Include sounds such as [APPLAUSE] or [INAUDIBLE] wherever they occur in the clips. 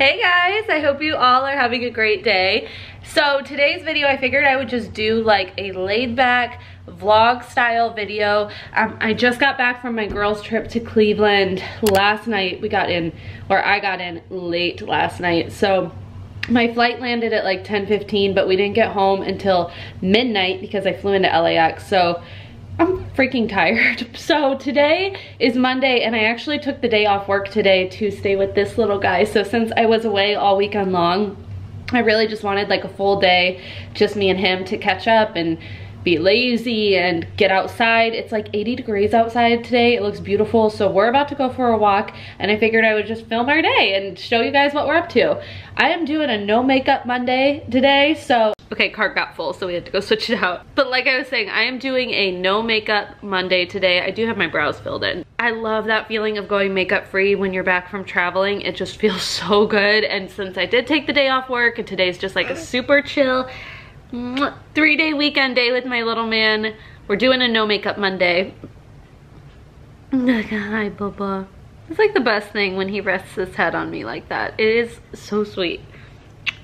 Hey guys, I hope you all are having a great day. So today's video, I figured I would just do like a laid back vlog style video. Um, I just got back from my girls trip to Cleveland last night. We got in, or I got in late last night. So my flight landed at like 10:15, but we didn't get home until midnight because I flew into LAX. So I'm freaking tired. [LAUGHS] So today is Monday and I actually took the day off work today to stay with this little guy. So since I was away all weekend long, I really just wanted like a full day, just me and him to catch up and be lazy and get outside. It's like 80 degrees outside today. It looks beautiful. So we're about to go for a walk and I figured I would just film our day and show you guys what we're up to. I am doing a no makeup Monday today. So, okay, cart got full, so we had to go [LAUGHS] switch it out. But like I was saying, I am doing a no makeup Monday today. I do have my brows filled in. I love that feeling of going makeup free when you're back from traveling. It just [LAUGHS] feels so good. And since I did take the day off work and today's just like a super chill, three day weekend day with my little man. We're doing a no makeup Monday. [SIGHS] Hi, Bubba. It's like the best thing when he rests his head on me like that. It is so sweet.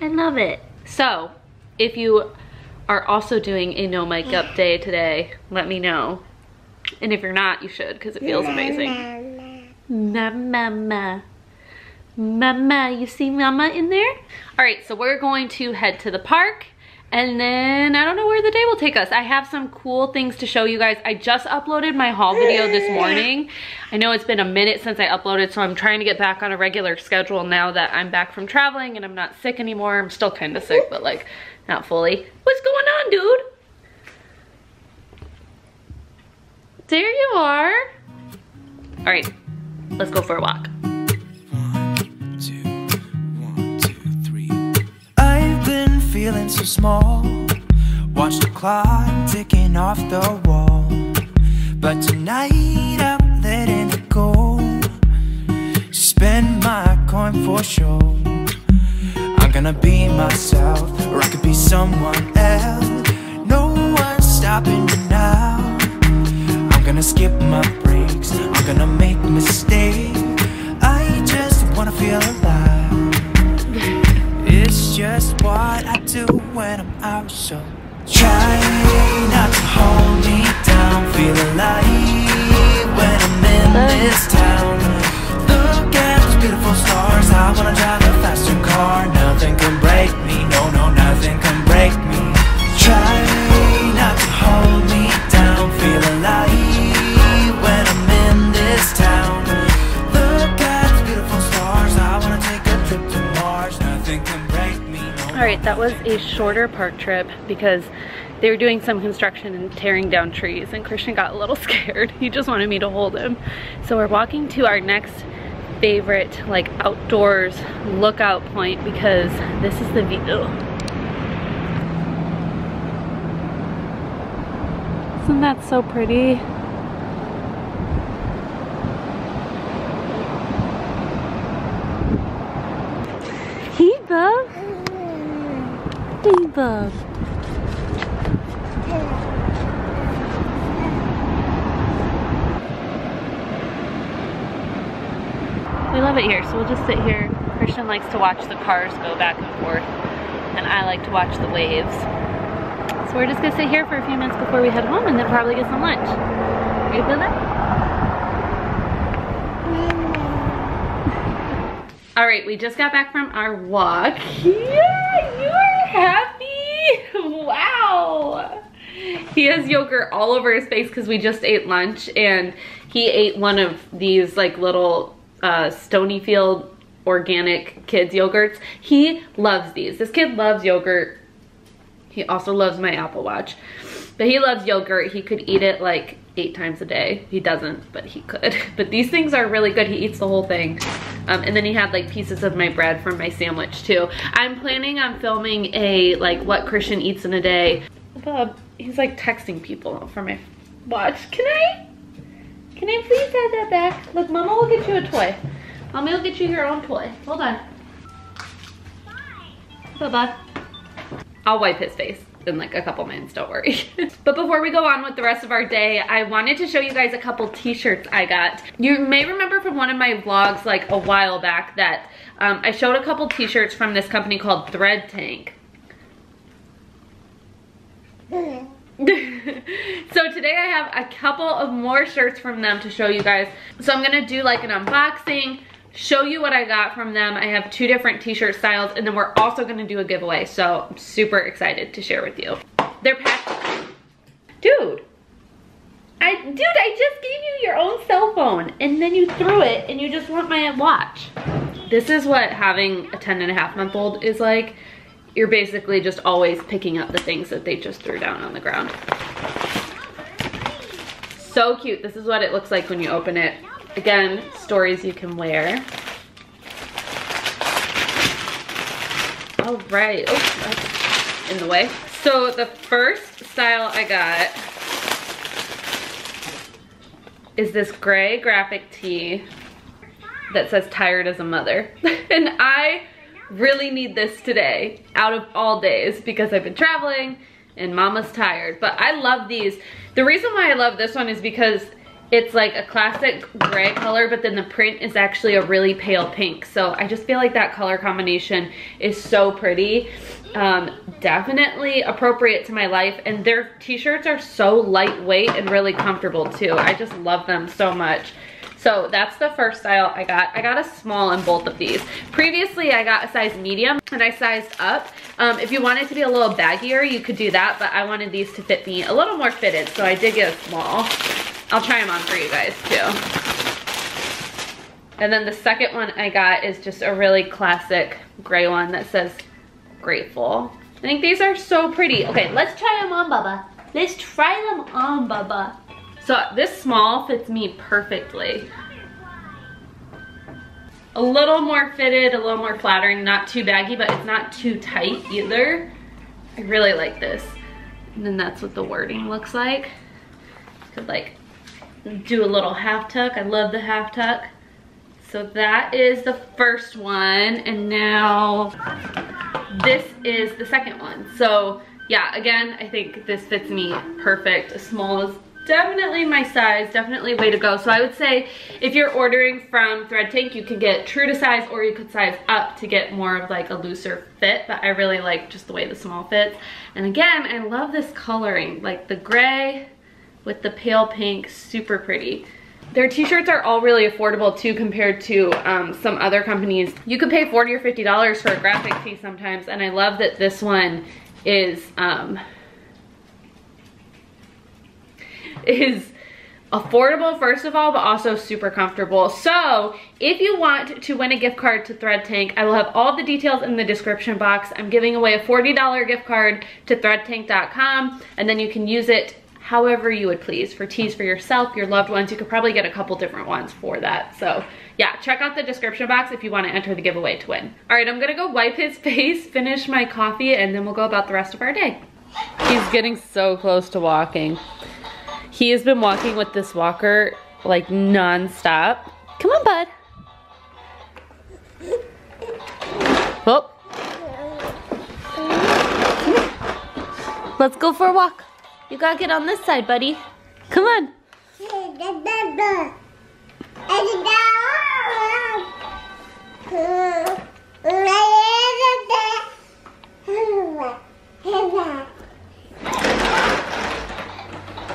I love it. So, if you are also doing a no makeup [SIGHS] day today, let me know. And if you're not, you should because it feels amazing. Mama. Mama, you see mama in there? All right, so we're going to head to the park and then I don't know where the day will take us. I have some cool things to show you guys. I just uploaded my haul video this [LAUGHS] morning. I know it's been a minute since I uploaded, so I'm trying to get back on a regular schedule now that I'm back from traveling and I'm not sick anymore. I'm still kind of sick, but like not fully. What's going on, dude? There you are. All right, let's go for a walk. Feeling so small. Watch the clock ticking off the wall. But tonight I'm letting it go. Spend my coin for sure. I'm gonna be myself Or I could be someone else. No one's stopping me now. I'm gonna skip my breaks. I'm gonna make do when I'm out So try not to hold me down. Feel alive when I'm in this town. Look at those beautiful stars. I wanna drive a faster car. Nothing can that was a shorter park trip because they were doing some construction and tearing down trees and Christian got a little [LAUGHS] scared. He just wanted me to hold him. So we're walking to our next favorite like outdoors lookout point because this is the view. Isn't that so pretty? Hey, Bub. We love it here, so we'll just sit here. Christian likes to watch the cars go back and forth, and I like to watch the waves. So we're just gonna sit here for a few minutes before we head home and then probably get some lunch. Are you feel that? [LAUGHS] All right, we just got back from our walk. Yeah, you are happy. [LAUGHS] Wow. He has yogurt all over his face because we just ate lunch and he ate one of these like little uh, Stonyfield organic kids yogurts. He loves these. This kid loves yogurt. He also loves my Apple Watch. But he loves yogurt. He could eat it like eight times a day. He doesn't, but he could. [LAUGHS] But these things are really good. He eats the whole thing. Um, and then he had like pieces of my bread from my sandwich too. I'm planning on filming a like what Christian eats in a day. Bub, he's like texting people for my watch. Can I? Can I please have that back? Look, Mama will get you a toy. Mommy will get you your own toy. Hold on. Bye-bye. I'll wipe his face in like a couple minutes, don't worry. [LAUGHS] but before we go on with the rest of our day, I wanted to show you guys a couple t-shirts I got. You may remember from one of my vlogs like a while back that um, I showed a couple t-shirts from this company called Thread Tank. [LAUGHS] so today I have a couple of more shirts from them to show you guys. So I'm gonna do like an unboxing, show you what I got from them. I have two different t-shirt styles and then we're also gonna do a giveaway. So I'm super excited to share with you. They're packed, dude. I, dude, I just gave you your own cell phone and then you threw it and you just want my watch. This is what having a 10 and a half month old is like. You're basically just always picking up the things that they just threw down on the ground. So cute. This is what it looks like when you open it. Again, stories you can wear. All right. Oh, that's in the way. So the first style I got is this gray graphic tee that says tired as a mother. [LAUGHS] and I really need this today out of all days because I've been traveling and mama's tired. But I love these. The reason why I love this one is because it's like a classic gray color, but then the print is actually a really pale pink. So I just feel like that color combination is so pretty. Um, definitely appropriate to my life. And their t-shirts are so lightweight and really comfortable too. I just love them so much. So that's the first style I got. I got a small in both of these. Previously, I got a size medium and I sized up. Um, if you wanted to be a little baggier, you could do that, but I wanted these to fit me a little more fitted, so I did get a small. I'll try them on for you guys too. And then the second one I got is just a really classic gray one that says grateful. I think these are so pretty. Okay, let's try them on, Bubba. Let's try them on, Bubba. So this small fits me perfectly. A little more fitted, a little more flattering, not too baggy, but it's not too tight either. I really like this. And then that's what the wording looks like. Could like do a little half tuck. I love the half tuck. So that is the first one. And now this is the second one. So yeah, again, I think this fits me perfect. Small is definitely my size, definitely way to go. So I would say if you're ordering from Thread Tank, you can get true to size or you could size up to get more of like a looser fit, but I really like just the way the small fits. And again, I love this coloring, like the gray with the pale pink, super pretty. Their t-shirts are all really affordable too compared to um, some other companies. You could pay 40 or $50 for a graphic tee sometimes and I love that this one is, um, is affordable first of all but also super comfortable so if you want to win a gift card to thread tank i will have all the details in the description box i'm giving away a $40 gift card to threadtank.com and then you can use it however you would please for tees for yourself, your loved ones. You could probably get a couple different ones for that. So yeah, check out the description box if you want to enter the giveaway to win. All right, I'm gonna go wipe his [LAUGHS] face, finish my coffee, and then we'll go about the rest of our day. He's getting so close to walking. He has been walking with this walker like non-stop. Come on, bud. Oh. Let's go for a walk. You gotta get on this side, buddy. Come on.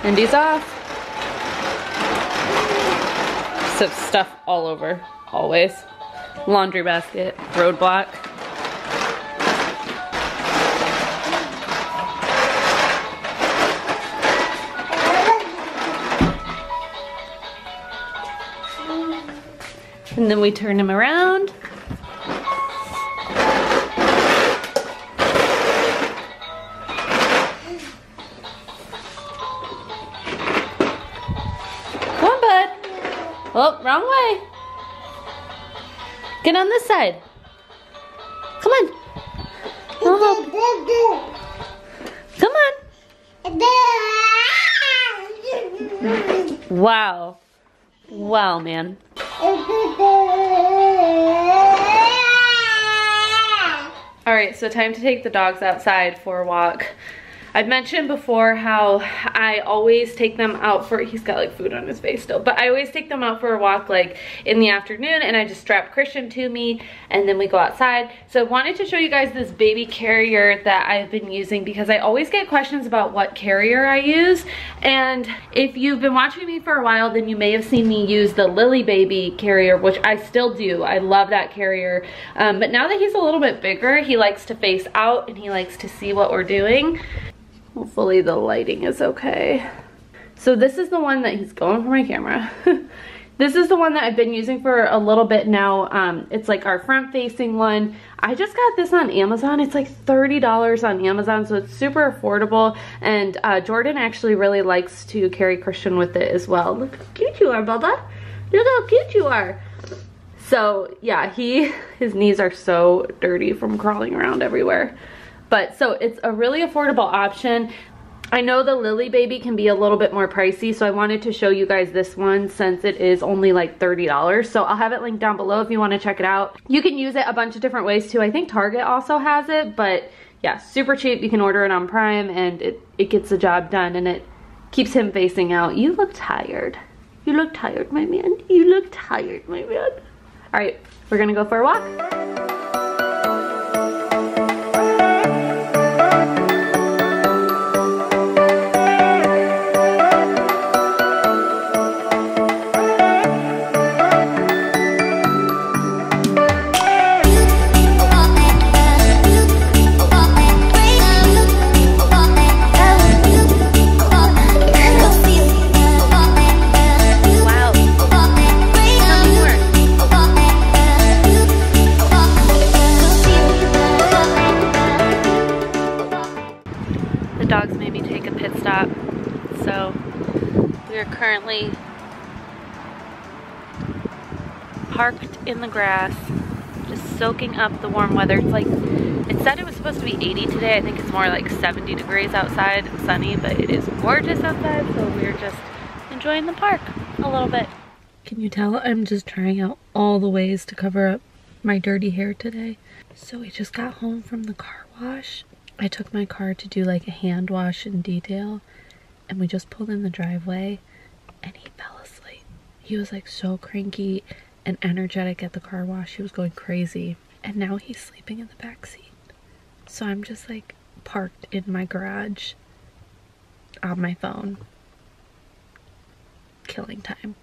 And he's off. So stuff all over, always. Laundry basket, roadblock. And then we turn him around. Come on, bud. Oh, wrong way. Get on this side. Come on. Oh. Come on. [LAUGHS] Wow. Wow, man. All right, so time to take the dogs outside for a walk. I've mentioned before how I always take them out for, he's got like food on his face still, but I always take them out for a walk like in the afternoon and I just strap Christian to me and then we go outside. So I wanted to show you guys this baby carrier that I've been using because I always get questions about what carrier I use. And if you've been watching me for a while, then you may have seen me use the LÍLLÉbaby carrier, which I still do. I love that carrier. Um, but now that he's a little bit bigger, he likes to face out and he likes to see what we're doing. Hopefully the lighting is okay. So this is the one that he's going for my camera. [LAUGHS] this is the one that I've been using for a little bit now. Um, it's like our front facing one. I just got this on Amazon. It's like $30 on Amazon, so it's super affordable. And uh, Jordan actually really likes to carry Christian with it as well. Look how cute you are, Bubba. Look how cute you are. So yeah, he, [LAUGHS] his knees are so dirty from crawling around everywhere. But so it's a really affordable option. I know the LÍLLÉbaby can be a little bit more pricey, so I wanted to show you guys this one since it is only like $30. So I'll have it linked down below if you want to check it out. You can use it a bunch of different ways too. I think Target also has it, but yeah, super cheap. You can order it on Prime and it, it gets the job done and it keeps him facing out. You look tired. You look tired, my man. You look tired, my man. All right, we're gonna go for a walk. Parked in the grass, just soaking up the warm weather. It's like, it said it was supposed to be 80 today. I think it's more like 70 degrees outside and sunny, but it is gorgeous outside, so we're just enjoying the park a little bit. Can you tell I'm just trying out all the ways to cover up my dirty hair today? So we just got home from the car wash. I took my car to do like a hand wash in detail and we just pulled in the driveway and he fell asleep. He was like so cranky and energetic at the car wash. He was going crazy. And now he's sleeping in the back seat. So I'm just like parked in my garage on my phone, killing time.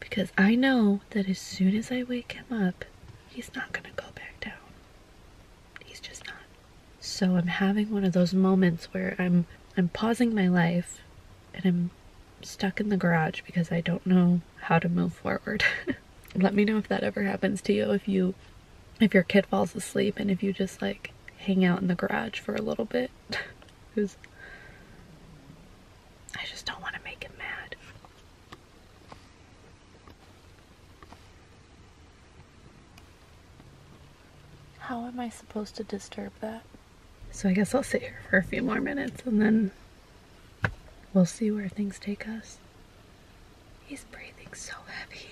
Because I know that as soon as I wake him up, he's not gonna go back down. He's just not. So I'm having one of those moments where I'm I'm pausing my life and I'm stuck in the garage because I don't know how to move forward. [LAUGHS] Let me know if that ever happens to you, if you, if your kid falls asleep and if you just like hang out in the garage for a little bit. [LAUGHS] Because I just don't want to make him mad. How am I supposed to disturb that? So I guess I'll sit here for a few more minutes and then We'll see where things take us. He's breathing so heavy.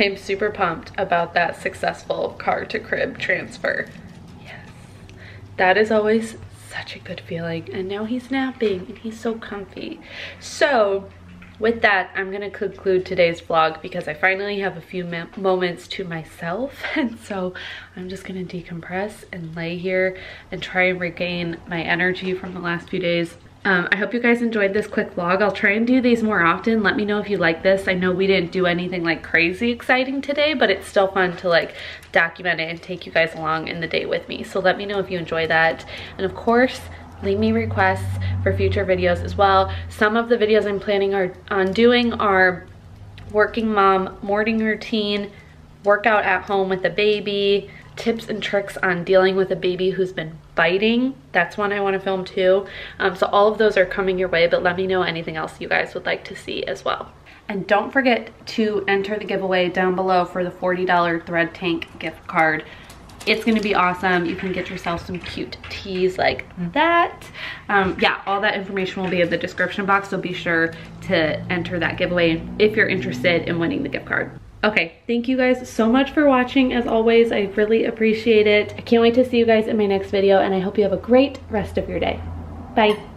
I am super pumped about that successful car to crib transfer. Yes, that is always such a good feeling. And now he's napping and he's so comfy. So with that, I'm gonna conclude today's vlog because I finally have a few moments to myself. [LAUGHS] And so I'm just gonna decompress and lay here and try and regain my energy from the last few days. Um, I hope you guys enjoyed this quick vlog. I'll try and do these more often. Let me know if you like this. I know we didn't do anything like crazy exciting today, but it's still fun to like document it and take you guys along in the day with me. So let me know if you enjoy that. And of course, leave me requests for future videos as well. Some of the videos I'm planning are, on doing are working mom morning routine, workout at home with a baby, tips and tricks on dealing with a baby who's been biting. That's one I want to film too. Um, so all of those are coming your way, but let me know anything else you guys would like to see as well. And don't forget to enter the giveaway down below for the $40 Thread Tank gift card. It's gonna be awesome. You can get yourself some cute tees like that. Um, yeah, all that information will be in the description box, so be sure to enter that giveaway if you're interested in winning the gift card. Okay, thank you guys so much for watching. As always, I really appreciate it. I can't wait to see you guys in my next video, and I hope you have a great rest of your day. Bye.